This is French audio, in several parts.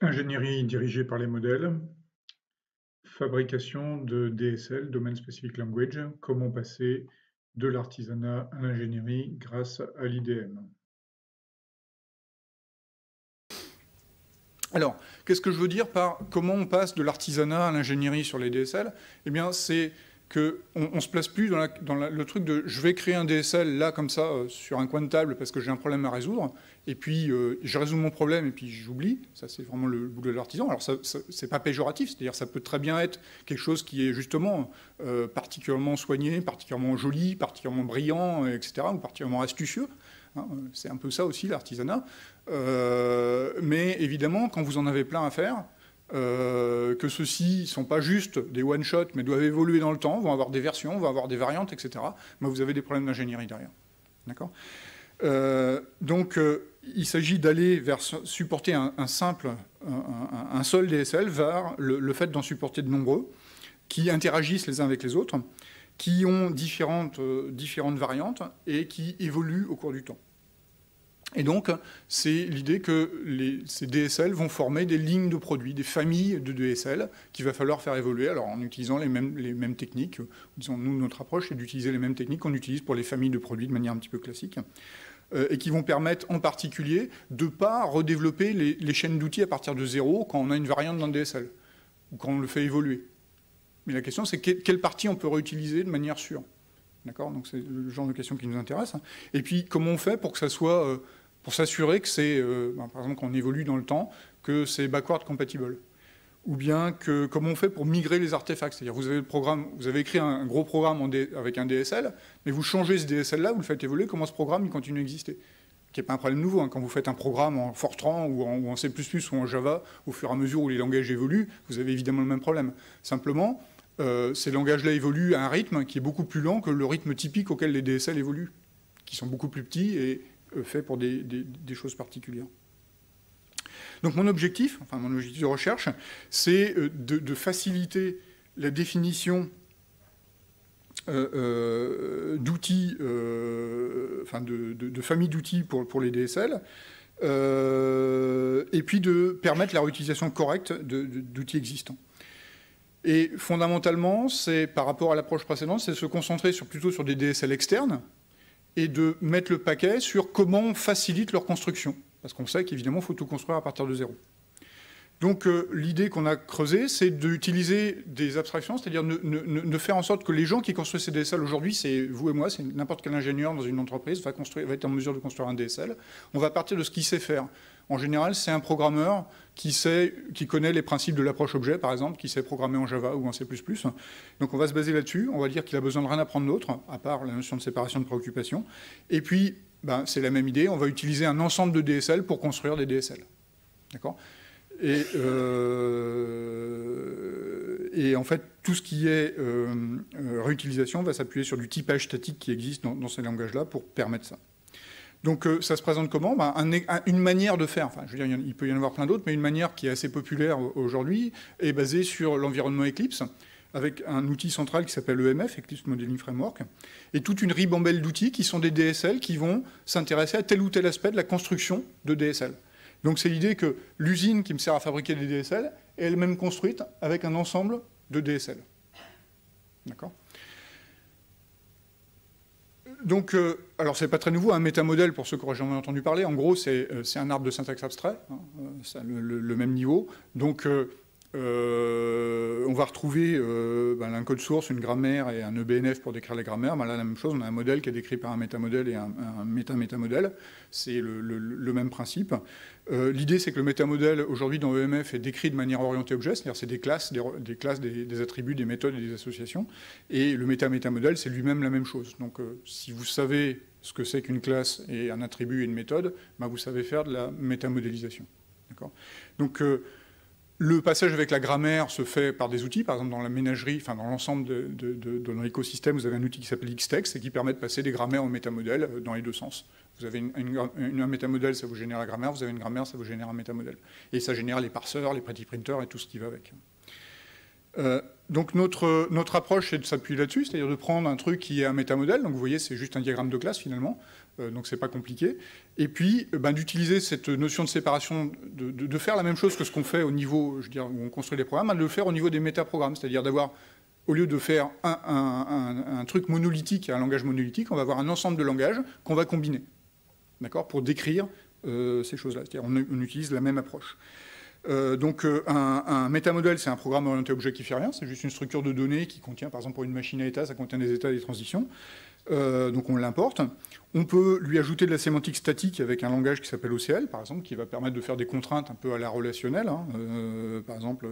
Ingénierie dirigée par les modèles, fabrication de DSL, Domain Specific Language, comment passer de l'artisanat à l'ingénierie grâce à l'IDM. Alors, qu'est-ce que je veux dire par comment on passe de l'artisanat à l'ingénierie sur les DSL Eh bien, c'est qu'on ne se place plus dans, le truc de je vais créer un DSL là comme ça euh, sur un coin de table parce que j'ai un problème à résoudre et puis euh, je résous mon problème et puis j'oublie. Ça c'est vraiment le boulot de l'artisan. Alors ça, c'est pas péjoratif, c'est-à-dire ça peut très bien être quelque chose qui est justement euh, particulièrement soigné, particulièrement joli, particulièrement brillant, etc. ou particulièrement astucieux. Hein. c'est un peu ça aussi l'artisanat. mais évidemment, quand vous en avez plein à faire, euh, que ceux-ci ne sont pas juste des one-shots, mais doivent évoluer dans le temps, vont avoir des versions, vont avoir des variantes, etc., mais vous avez des problèmes d'ingénierie derrière. D'accord? Euh, Donc, euh, il s'agit d'aller vers supporter un, simple, un, seul DSL vers le, fait d'en supporter de nombreux, qui interagissent les uns avec les autres, qui ont différentes, différentes variantes et qui évoluent au cours du temps. Et donc, c'est l'idée que ces DSL vont former des lignes de produits, des familles de DSL qu'il va falloir faire évoluer, alors en utilisant les mêmes, techniques. Nous, notre approche, c'est d'utiliser les mêmes techniques qu'on utilise pour les familles de produits de manière un petit peu classique, euh, et qui vont permettre en particulier de ne pas redévelopper les, chaînes d'outils à partir de zéro quand on a une variante le DSL, ou quand on le fait évoluer. Mais la question, c'est quelle partie on peut réutiliser de manière sûre? D'accord? Donc c'est le genre de question qui nous intéresse. Et puis, comment on fait pour que ça soit... Euh, pour s'assurer que c'est, euh, ben, par exemple, qu'on évolue dans le temps, que c'est backward compatible? Ou bien que comment on fait pour migrer les artefacts? C'est-à-dire vous avez le programme, vous avez écrit un, gros programme avec un DSL, mais vous changez ce DSL-là, vous le faites évoluer, comment ce programme il continue à exister? Qui n'est pas un problème nouveau. Hein. Quand vous faites un programme en Fortran ou en, C++ ou en Java, au fur et à mesure où les langages évoluent, vous avez évidemment le même problème. Simplement, euh, ces langages-là évoluent à un rythme qui est beaucoup plus lent que le rythme typique auquel les DSL évoluent, qui sont beaucoup plus petits et euh, fait pour des, choses particulières. Donc mon objectif, enfin mon objectif de recherche, c'est euh, de, faciliter la définition d'outils, enfin de, familles d'outils pour, les DSL, et puis de permettre la réutilisation correcte d'outils existants. Et fondamentalement, c'est par rapport à l'approche précédente, c'est se concentrer plutôt sur des DSL externes, et de mettre le paquet sur comment on facilite leur construction. Parce qu'on sait qu'évidemment, il faut tout construire à partir de zéro. Donc euh, l'idée qu'on a creusée, c'est d'utiliser des abstractions, c'est-à-dire de faire en sorte que les gens qui construisent ces DSL aujourd'hui, c'est vous et moi, c'est n'importe quel ingénieur dans une entreprise va, va être en mesure de construire un DSL. On va partir de ce qu'il sait faire. En général, c'est un programmeur qui, sait, qui connaît les principes de l'approche objet, par exemple, qui sait programmer en Java ou en C++. Donc on va se baser là-dessus. On va dire qu'il a besoin de rien apprendre d'autre, à part la notion de séparation de préoccupation. Et puis, ben, c'est la même idée. On va utiliser un ensemble de DSL pour construire des DSL. Euh, et, en fait, tout ce qui est euh, euh, réutilisation va s'appuyer sur du typage statique qui existe dans ces langages-là pour permettre ça. Donc euh, ça se présente comment? Ben, Une manière de faire, enfin je veux dire, il peut y en avoir plein d'autres, mais une manière qui est assez populaire aujourd'hui est basée sur l'environnement Eclipse, avec un outil central qui s'appelle EMF, Eclipse Modeling Framework, et toute une ribambelle d'outils qui sont des DSL qui vont s'intéresser à tel ou tel aspect de la construction de DSL. Donc c'est l'idée que l'usine qui me sert à fabriquer des DSL est elle-même construite avec un ensemble de DSL. D'accord? Donc, euh, alors c'est pas très nouveau, un métamodèle, pour ceux qui auraient jamais entendu parler, en gros, c'est euh, un arbre de syntaxe abstrait, hein, euh, le, même niveau. Donc, euh, on va retrouver euh, ben, un code source, une grammaire et un EBNF pour décrire les grammaires. Ben là, la même chose, on a un modèle qui est décrit par un métamodèle et un, méta-métamodèle. C'est le, même principe. Euh, l'idée, c'est que le métamodèle, aujourd'hui, dans EMF, est décrit de manière orientée objet, c'est-à-dire c'est des classes, des, classes des, attributs, des méthodes et des associations. Et le méta-métamodèle, c'est lui-même la même chose. Donc, si vous savez ce que c'est qu'une classe et un attribut et une méthode, ben, vous savez faire de la métamodélisation. Donc, le passage avec la grammaire se fait par des outils, par exemple dans la ménagerie, enfin dans l'ensemble de, l'écosystème, vous avez un outil qui s'appelle Xtext et qui permet de passer des grammaires au métamodèle euh, dans les deux sens. Vous avez un métamodèle, ça vous génère la grammaire, vous avez une grammaire, ça vous génère un métamodèle. Et ça génère les parseurs, les pretty printers et tout ce qui va avec. donc notre, notre approche, c'est de s'appuyer là-dessus, c'est-à-dire de prendre un truc qui est un métamodèle. Donc vous voyez, c'est juste un diagramme de classe finalement, euh, donc c'est pas compliqué. Et puis ben, d'utiliser cette notion de séparation, de, faire la même chose que ce qu'on fait au niveau, je veux dire, où on construit des programmes, de le faire au niveau des métaprogrammes, c'est-à-dire d'avoir, au lieu de faire un, truc monolithique, un langage monolithique, on va avoir un ensemble de langages qu'on va combiner, d'accord, pour décrire euh, ces choses-là. C'est-à-dire on, utilise la même approche. Euh, donc euh, un, un métamodèle, c'est un programme orienté objet qui fait rien, c'est juste une structure de données qui contient, par exemple pour une machine à état, ça contient des états et des transitions. Euh, donc on l'importe. On peut lui ajouter de la sémantique statique avec un langage qui s'appelle OCL, par exemple, qui va permettre de faire des contraintes un peu à la relationnelle. Hein. par exemple,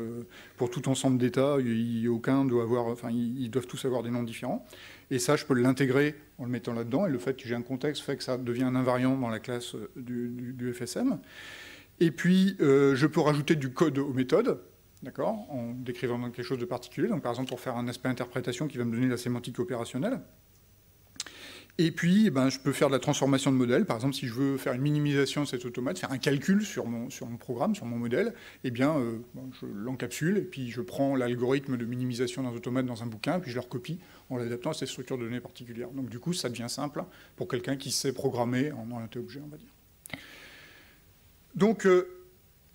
pour tout ensemble d'états, aucun doit avoir, enfin, ils doivent tous avoir des noms différents. Et ça, je peux l'intégrer en le mettant là-dedans. Et le fait que j'ai un contexte fait que ça devient un invariant dans la classe du, FSM. Et puis, euh, je peux rajouter du code aux méthodes, d'accord, en décrivant quelque chose de particulier. Donc, par exemple, pour faire un aspect interprétation qui va me donner la sémantique opérationnelle. Et puis, eh ben, je peux faire de la transformation de modèle. Par exemple, si je veux faire une minimisation de cet automate, faire un calcul sur mon, sur mon programme, sur mon modèle, eh bien, euh, je l'encapsule et puis je prends l'algorithme de minimisation d'un automate dans un bouquin, puis je le recopie en l'adaptant à cette structure de données particulière. Donc, du coup, ça devient simple pour quelqu'un qui sait programmer en orienté objet, on va dire. Donc, euh,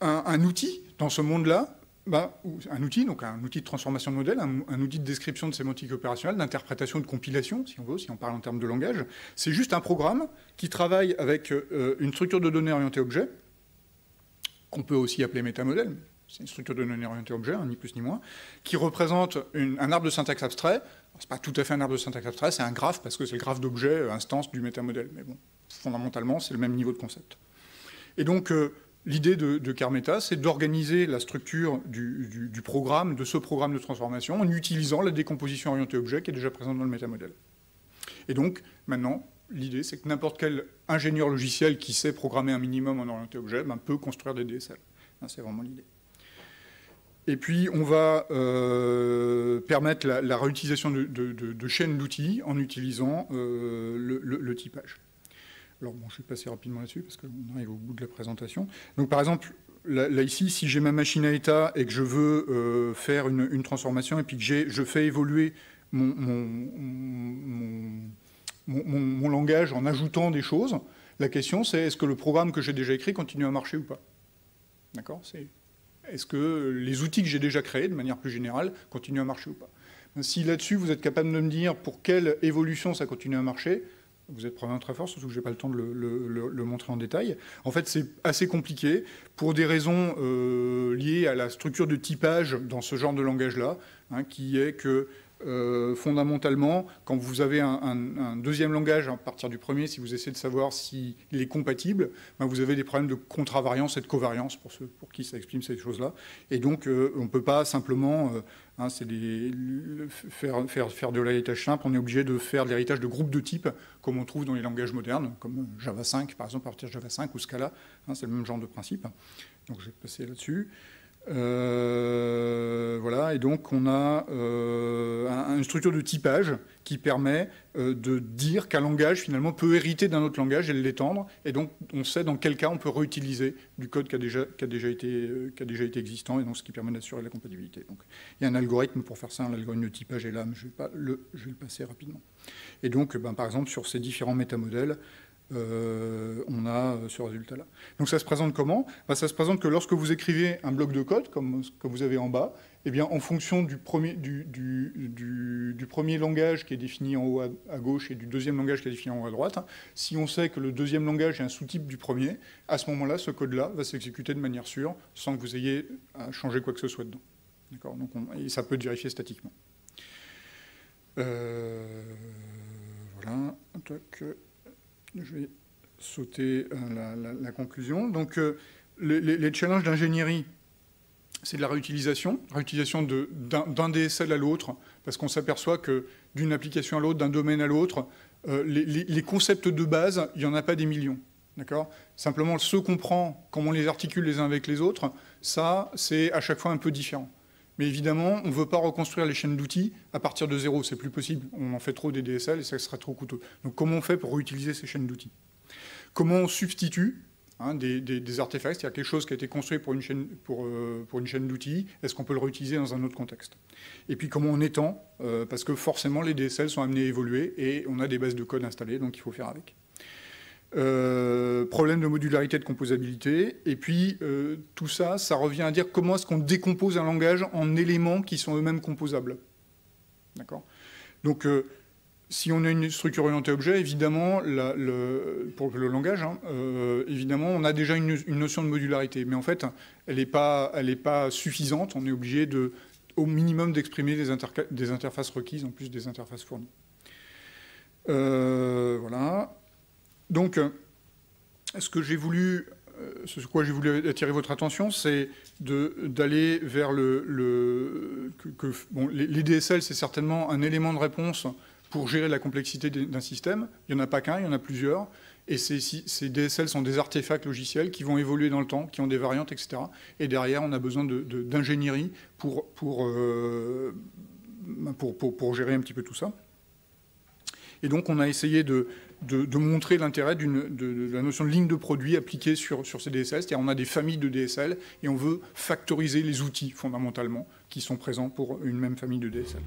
un, outil dans ce monde-là, bah, un outil, donc un outil de transformation de modèle, un, outil de description de sémantique opérationnelle, d'interprétation, de compilation, si on veut, si on parle en termes de langage, c'est juste un programme qui travaille avec euh, une structure de données orientée objet, qu'on peut aussi appeler métamodèle, c'est une structure de données orientée objet, hein, ni plus ni moins, qui représente un arbre de syntaxe abstrait. C'est pas tout à fait un arbre de syntaxe abstrait, c'est un graphe parce que c'est le graphe d'objet euh, instance du métamodèle. Mais bon, fondamentalement, c'est le même niveau de concept. Et donc, euh, l'idée de, Carmeta, c'est d'organiser la structure du, programme, de ce programme de transformation, en utilisant la décomposition orientée objet qui est déjà présente dans le métamodèle. Et donc, maintenant, l'idée, c'est que n'importe quel ingénieur logiciel qui sait programmer un minimum en orienté objet ben, peut construire des DSL. Hein, c'est vraiment l'idée. Et puis, on va euh, permettre la, réutilisation de, chaînes d'outils en utilisant euh, le typage. Alors bon, je vais passer rapidement là-dessus parce qu'on arrive au bout de la présentation. Donc par exemple, là, ici, si j'ai ma machine à état et que je veux euh, faire une, transformation et puis que je fais évoluer mon, mon, langage en ajoutant des choses, la question c'est est-ce que le programme que j'ai déjà écrit continue à marcher ou pas? D'accord? Est-ce que les outils que j'ai déjà créés, de manière plus générale, continuent à marcher ou pas? Si là-dessus, vous êtes capable de me dire pour quelle évolution ça continue à marcher, vous êtes probablement très fort, surtout que je n'ai pas le temps de le, montrer en détail. En fait, c'est assez compliqué pour des raisons euh, liées à la structure de typage dans ce genre de langage-là, hein, qui est que euh, fondamentalement, quand vous avez un, deuxième langage à partir du premier, si vous essayez de savoir s'il est compatible, ben vous avez des problèmes de contravariance et de covariance pour ceux pour qui ça exprime ces choses-là. Et donc, euh, on ne peut pas simplement euh, hein, faire, faire, faire de l'héritage simple, on est obligé de faire de l'héritage de groupes de type, comme on trouve dans les langages modernes, comme Java 5, par exemple, à partir de Java 5 ou Scala. Hein, C'est le même genre de principe. Donc, je vais passer là-dessus. Euh, voilà, et donc on a euh, une structure de typage qui permet euh, de dire qu'un langage finalement peut hériter d'un autre langage et l'étendre, et donc on sait dans quel cas on peut réutiliser du code qui a déjà, qui a déjà, été, qui a déjà été existant, et donc ce qui permet d'assurer la compatibilité. Donc il y a un algorithme pour faire ça, l'algorithme de typage est là, mais je vais, pas le, je vais le passer rapidement. Et donc, ben, par exemple, sur ces différents métamodèles, euh, on a euh, ce résultat-là. Donc ça se présente comment? Ben, Ça se présente que lorsque vous écrivez un bloc de code, comme ce que vous avez en bas, eh bien, en fonction du premier, langage qui est défini en haut à, gauche et du deuxième langage qui est défini en haut à droite, hein, si on sait que le deuxième langage est un sous-type du premier, à ce moment-là, ce code-là va s'exécuter de manière sûre, sans que vous ayez à changer quoi que ce soit dedans. Et ça peut être vérifié statiquement. Euh, voilà. Je vais sauter euh, la, conclusion. Donc, euh, les, challenges d'ingénierie, c'est de la réutilisation, réutilisation d'un DSL à l'autre, parce qu'on s'aperçoit que d'une application à l'autre, d'un domaine à l'autre, euh, les, les, concepts de base, il n'y en a pas des millions. D'accord? Simplement, ce qu'on prend, comment on les articule les uns avec les autres, ça, c'est à chaque fois un peu différent. Mais évidemment, on ne veut pas reconstruire les chaînes d'outils à partir de zéro. C'est plus possible. On en fait trop des DSL et ça sera trop coûteux. Donc comment on fait pour réutiliser ces chaînes d'outils? Comment on substitue hein, des, artefacts, c'est-à-dire quelque chose qui a été construit pour une chaîne, pour, euh, une chaîne d'outils, est-ce qu'on peut le réutiliser dans un autre contexte? Et puis comment on étend, euh, parce que forcément les DSL sont amenés à évoluer et on a des bases de code installées, donc il faut faire avec. Euh, problème de modularité de composabilité. Et puis, tout ça, ça revient à dire comment est-ce qu'on décompose un langage en éléments qui sont eux-mêmes composables. D'accord? Donc, si on a une structure orientée objet, évidemment, pour le langage, hein, euh, évidemment, on a déjà une, notion de modularité. Mais en fait, elle n'est pas, suffisante. On est obligé au minimum d'exprimer des, interfaces requises en plus des interfaces fournies. Euh, voilà. Donc, ce que j'ai voulu, euh, ce quoi j'ai voulu attirer votre attention, c'est d'aller vers le, que, les DSL, c'est certainement un élément de réponse pour gérer la complexité d'un système. Il n'y en a pas qu'un, il y en a plusieurs. Et ces, DSL sont des artefacts logiciels qui vont évoluer dans le temps, qui ont des variantes, etc. Et derrière, on a besoin d'ingénierie euh, pour, pour, pour, gérer un petit peu tout ça. Et donc, on a essayé de, montrer l'intérêt de, la notion de ligne de produit appliquée sur, sur ces DSL. C'est-à-dire on a des familles de DSL et on veut factoriser les outils, fondamentalement, qui sont présents pour une même famille de DSL.